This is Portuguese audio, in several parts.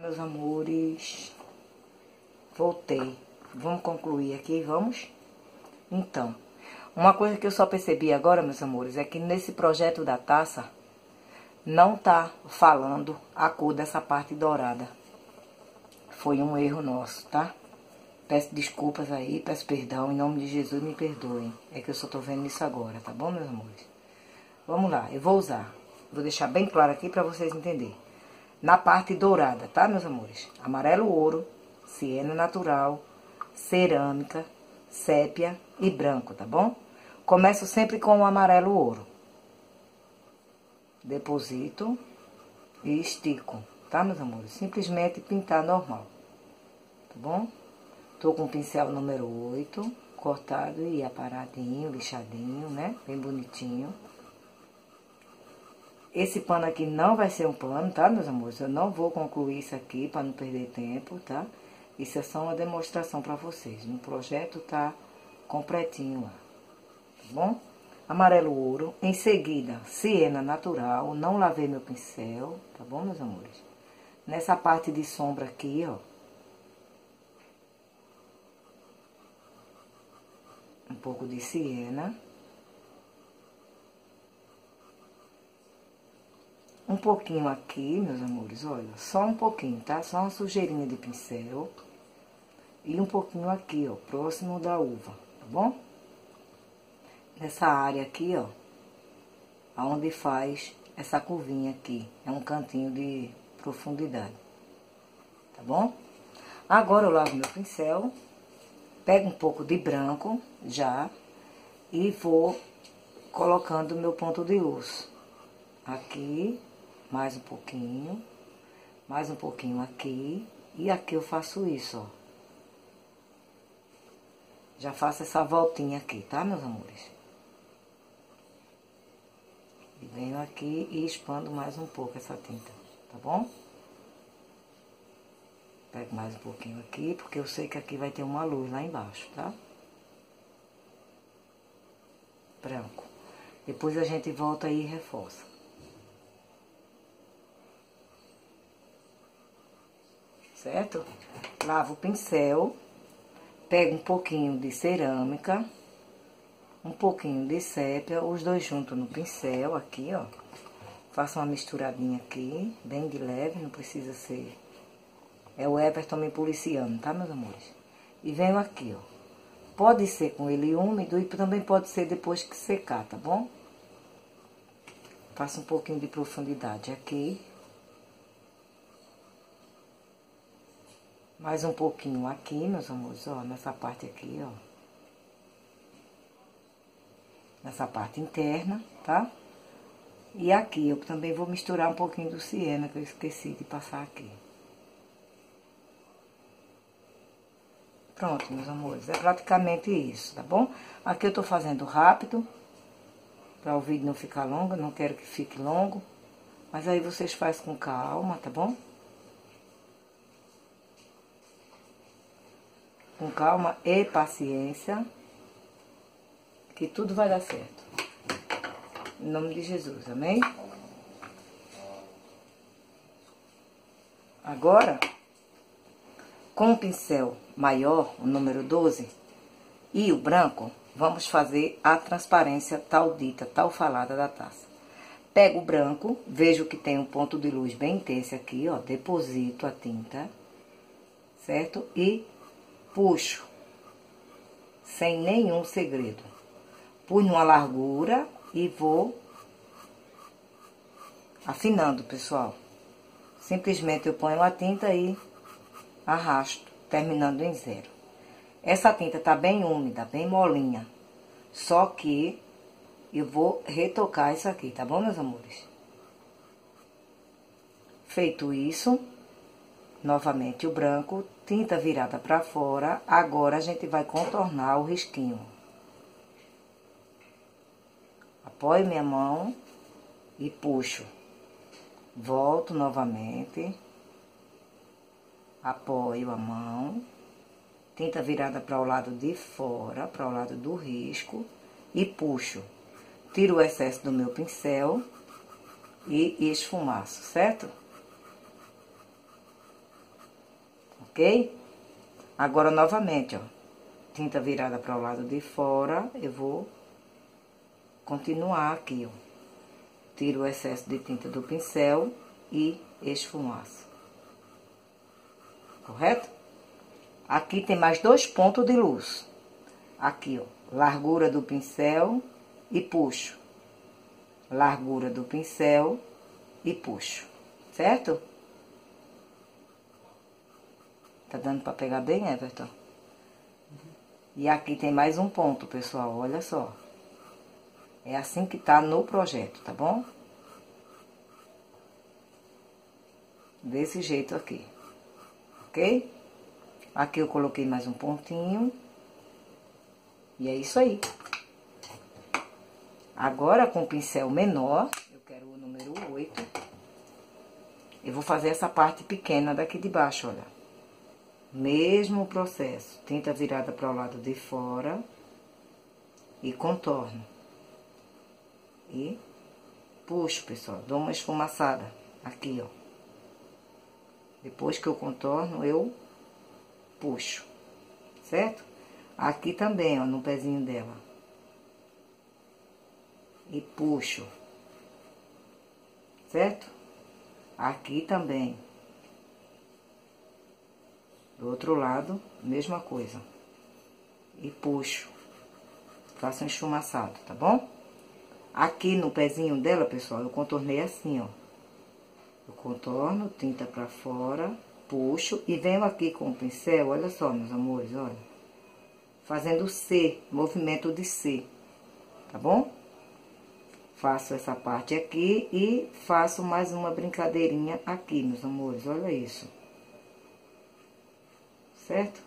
Meus amores, voltei. Vamos concluir aqui, vamos? Então, uma coisa que eu só percebi agora, meus amores, é que nesse projeto da taça não tá falando a cor dessa parte dourada. Foi um erro nosso, tá? Peço desculpas aí, peço perdão, em nome de Jesus me perdoem. É que eu só tô vendo isso agora, tá bom, meus amores? Vamos lá, eu vou usar. Vou deixar bem claro aqui para vocês entenderem. Na parte dourada, tá, meus amores? Amarelo ouro, siena natural, cerâmica, sépia e branco, tá bom? Começo sempre com o amarelo ouro. Deposito e estico, tá, meus amores? Simplesmente pintar normal, tá bom? Tô com o pincel número 8, cortado e aparadinho, lixadinho, né? Bem bonitinho. Esse pano aqui não vai ser um pano, tá, meus amores? Eu não vou concluir isso aqui para não perder tempo, tá? Isso é só uma demonstração para vocês. No projeto tá completinho lá, tá bom? Amarelo ouro. Em seguida, siena natural. Não lavei meu pincel, tá bom, meus amores? Nessa parte de sombra aqui, ó. Um pouco de siena. Um pouquinho aqui, meus amores, olha, só um pouquinho, tá? Só uma sujeirinha de pincel. E um pouquinho aqui, ó, próximo da uva, tá bom? Nessa área aqui, ó, aonde faz essa curvinha aqui. É um cantinho de profundidade, tá bom? Agora eu lavo meu pincel, pego um pouco de branco já e vou colocando meu ponto de luz aqui mais um pouquinho, mais um pouquinho aqui, e aqui eu faço isso, ó. Já faço essa voltinha aqui, tá, meus amores? E venho aqui e expando mais um pouco essa tinta, tá bom? Pego mais um pouquinho aqui, porque eu sei que aqui vai ter uma luz lá embaixo, tá? Branco. Depois a gente volta e reforça. Certo? Lavo o pincel, pego um pouquinho de cerâmica, um pouquinho de sépia, os dois juntos no pincel, aqui, ó. Faço uma misturadinha aqui, bem de leve, não precisa ser... É o Everton me policiando, tá, meus amores? E venho aqui, ó. Pode ser com ele úmido e também pode ser depois que secar, tá bom? Faço um pouquinho de profundidade aqui. Mais um pouquinho aqui, meus amores, ó, nessa parte aqui, ó. Nessa parte interna, tá? E aqui eu também vou misturar um pouquinho do siena, que eu esqueci de passar aqui. Pronto, meus amores, é praticamente isso, tá bom? Aqui eu tô fazendo rápido, para o vídeo não ficar longo, não quero que fique longo. Mas aí vocês fazem com calma, tá bom? Com calma e paciência, que tudo vai dar certo. Em nome de Jesus, amém? Agora, com o pincel maior, o número 12, e o branco, vamos fazer a transparência tal dita, tal falada da taça. Pego o branco, vejo que tem um ponto de luz bem intenso aqui, ó, deposito a tinta, certo? E puxo, sem nenhum segredo. Punho uma largura e vou afinando, pessoal. Simplesmente eu ponho a tinta e arrasto, terminando em zero. Essa tinta tá bem úmida, bem molinha. Só que eu vou retocar isso aqui, tá bom, meus amores? Feito isso, novamente o branco, tinta virada para fora. Agora a gente vai contornar o risquinho. Apoio minha mão e puxo. Volto novamente. Apoio a mão. Tinta virada para o lado de fora, para o lado do risco. E puxo. Tiro o excesso do meu pincel e esfumaço, certo? Ok? Agora, novamente, ó, tinta virada para o lado de fora, eu vou continuar aqui, ó. Tiro o excesso de tinta do pincel e esfumaço. Correto? Aqui tem mais dois pontos de luz. Aqui, ó, largura do pincel e puxo. Largura do pincel e puxo, certo? Tá dando pra pegar bem, Everton? E aqui tem mais um ponto, pessoal, olha só. É assim que tá no projeto, tá bom? Desse jeito aqui, ok? Aqui eu coloquei mais um pontinho. E é isso aí. Agora, com o pincel menor, eu quero o número 8. Eu vou fazer essa parte pequena daqui de baixo, olha. Mesmo processo. Tinta virada para o lado de fora. E contorno. E puxo, pessoal. Dou uma esfumaçada. Aqui, ó. Depois que eu contorno, eu puxo. Certo? Aqui também, ó, no pezinho dela. E puxo. Certo? Aqui também. Do outro lado, mesma coisa. E puxo. Faço um esfumaçado, tá bom? Aqui no pezinho dela, pessoal, eu contornei assim, ó. Eu contorno, tinta pra fora, puxo e venho aqui com o pincel, olha só, meus amores, olha. Fazendo C, movimento de C, tá bom? Faço essa parte aqui e faço mais uma brincadeirinha aqui, meus amores, olha isso certo?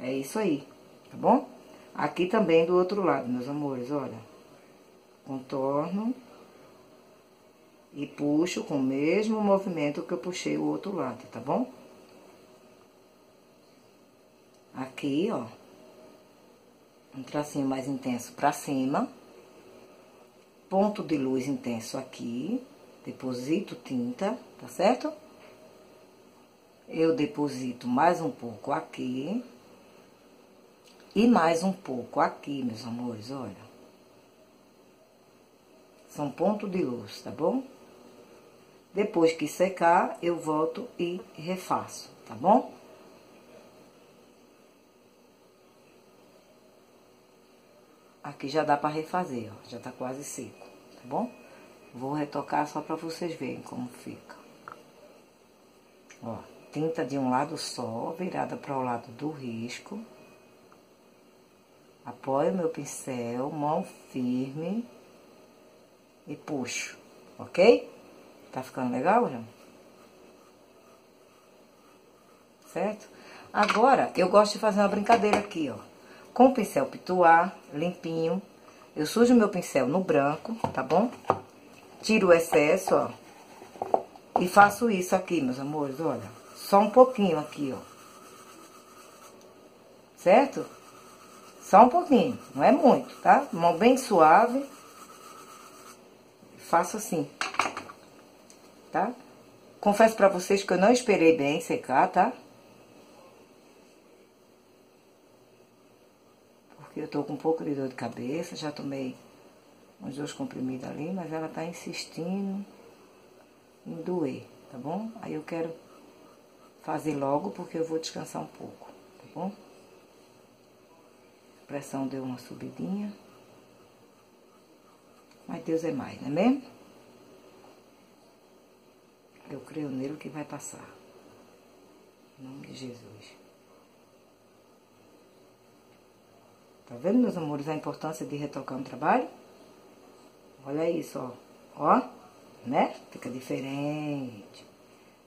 É isso aí, tá bom? Aqui também do outro lado, meus amores, olha. Contorno. E puxo com o mesmo movimento que eu puxei o outro lado, tá bom? Aqui, ó. Um tracinho mais intenso pra cima. Ponto de luz intenso aqui deposito tinta, tá certo? Eu deposito mais um pouco aqui. E mais um pouco aqui, meus amores, olha. São pontos de luz, tá bom? Depois que secar, eu volto e refaço, tá bom? Aqui já dá pra refazer, ó. Já tá quase seco, tá bom? Vou retocar só para vocês verem como fica. Ó, tinta de um lado só, virada para o lado do risco. Apoio meu pincel, mão firme e puxo, ok? Tá ficando legal, já? Certo? Agora, eu gosto de fazer uma brincadeira aqui, ó. Com o pincel pituar, limpinho, eu sujo meu pincel no branco, tá bom? Tiro o excesso, ó. E faço isso aqui, meus amores, olha. Só um pouquinho aqui, ó. Certo? Só um pouquinho, não é muito, tá? Mão bem suave. Faço assim. Tá? Confesso pra vocês que eu não esperei bem secar, tá? Porque eu tô com um pouco de dor de cabeça, já tomei uns dois comprimidos ali, mas ela tá insistindo em doer, tá bom? Aí eu quero fazer logo porque eu vou descansar um pouco, tá bom? A pressão deu uma subidinha. Mas Deus é mais, não é mesmo? Eu creio nele que vai passar. Em nome de Jesus. Tá vendo, meus amores, a importância de retocar um trabalho? Olha isso, ó. Ó, né? Fica diferente.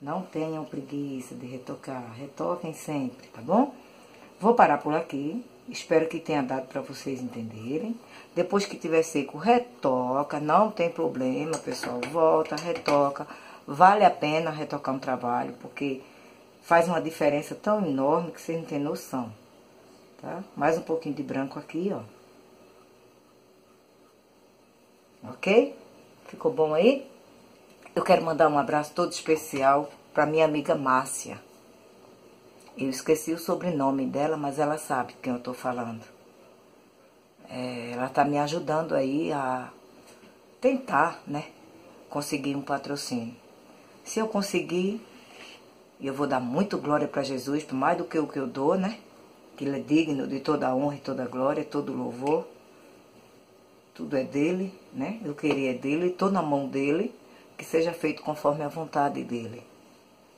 Não tenham preguiça de retocar. Retoquem sempre, tá bom? Vou parar por aqui. Espero que tenha dado para vocês entenderem. Depois que tiver seco, retoca. Não tem problema, pessoal. Volta, retoca. Vale a pena retocar um trabalho, porque faz uma diferença tão enorme que vocês não têm noção. Tá? Mais um pouquinho de branco aqui, ó. Ok? Ficou bom aí? Eu quero mandar um abraço todo especial para minha amiga Márcia. Eu esqueci o sobrenome dela, mas ela sabe quem eu estou falando. É, ela está me ajudando aí a tentar, né, conseguir um patrocínio. Se eu conseguir, eu vou dar muito glória para Jesus, mais do que o que eu dou, né? Que Ele é digno de toda a honra e toda a glória, todo louvor. Tudo é dele, né? Eu queria é dele, estou na mão dele, que seja feito conforme a vontade dele.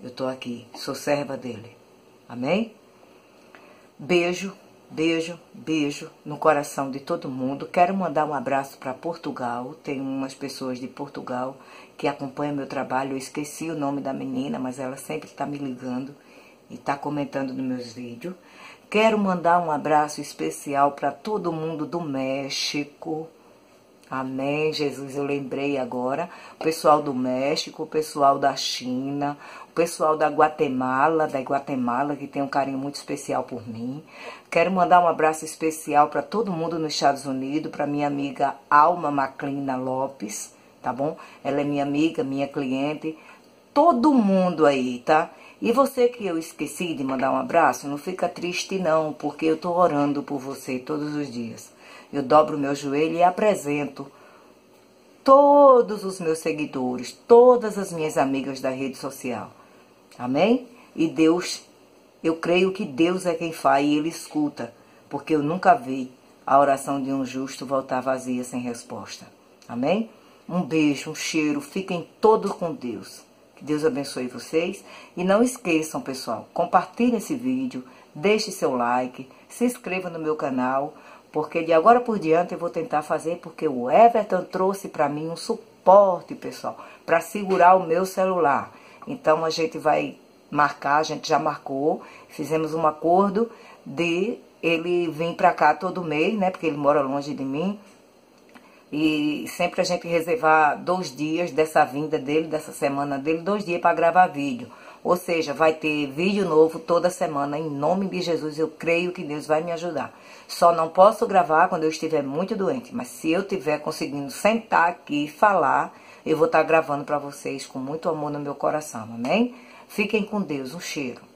Eu estou aqui, sou serva dele. Amém? Beijo, beijo, beijo no coração de todo mundo. Quero mandar um abraço para Portugal. Tem umas pessoas de Portugal que acompanham meu trabalho. Eu esqueci o nome da menina, mas ela sempre está me ligando e está comentando nos meus vídeos. Quero mandar um abraço especial para todo mundo do México Amém, Jesus, eu lembrei agora. O pessoal do México, o pessoal da China, o pessoal da Guatemala, da Guatemala, que tem um carinho muito especial por mim. Quero mandar um abraço especial para todo mundo nos Estados Unidos, para minha amiga Alma Maclina Lopes, tá bom? Ela é minha amiga, minha cliente. Todo mundo aí, tá? E você que eu esqueci de mandar um abraço, não fica triste não, porque eu tô orando por você todos os dias eu dobro meu joelho e apresento todos os meus seguidores, todas as minhas amigas da rede social. Amém? E Deus, eu creio que Deus é quem faz e Ele escuta, porque eu nunca vi a oração de um justo voltar vazia sem resposta. Amém? Um beijo, um cheiro, fiquem todos com Deus. Que Deus abençoe vocês. E não esqueçam, pessoal, compartilhe esse vídeo, deixe seu like, se inscreva no meu canal porque de agora por diante eu vou tentar fazer, porque o Everton trouxe para mim um suporte, pessoal, para segurar o meu celular. Então a gente vai marcar, a gente já marcou, fizemos um acordo de ele vir para cá todo mês, né? Porque ele mora longe de mim. E sempre a gente reservar dois dias dessa vinda dele, dessa semana dele, dois dias para gravar vídeo. Ou seja, vai ter vídeo novo toda semana, em nome de Jesus. Eu creio que Deus vai me ajudar. Só não posso gravar quando eu estiver muito doente, mas se eu estiver conseguindo sentar aqui e falar, eu vou estar gravando para vocês com muito amor no meu coração, amém? Fiquem com Deus, um cheiro.